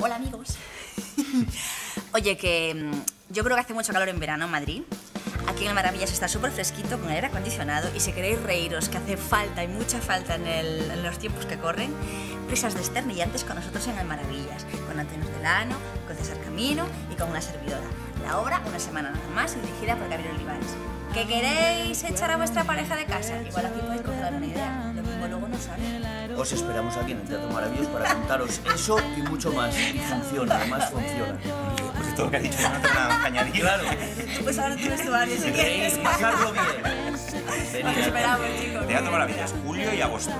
Hola amigos. Oye, que mm, yo creo que hace mucho calor en verano en Madrid. Aquí en el Maravillas está súper fresquito con el aire acondicionado y si queréis reíros, que hace falta y mucha falta en, el- en los tiempos que corren, risas desternillantes con nosotros en el Maravillas, con Antonio Delano, con César Camino y con una servidora. La obra, una semana nada más, dirigida por Gabriel Olivares. ¿Que queréis echar a vuestra pareja de casa? Igual aquí podéis coger una idea. Lo mismo luego no sale. Os esperamos aquí en el Teatro Maravillos para contaros eso y mucho más. Y funciona, además funciona. Pues de todo lo que ha dicho, no tengo nada más que añadir. Claro, Pues ahora tú vestuario, si quieres. pasarlo bien. Os esperamos, chicos. Teatro Maravillas, julio y agosto.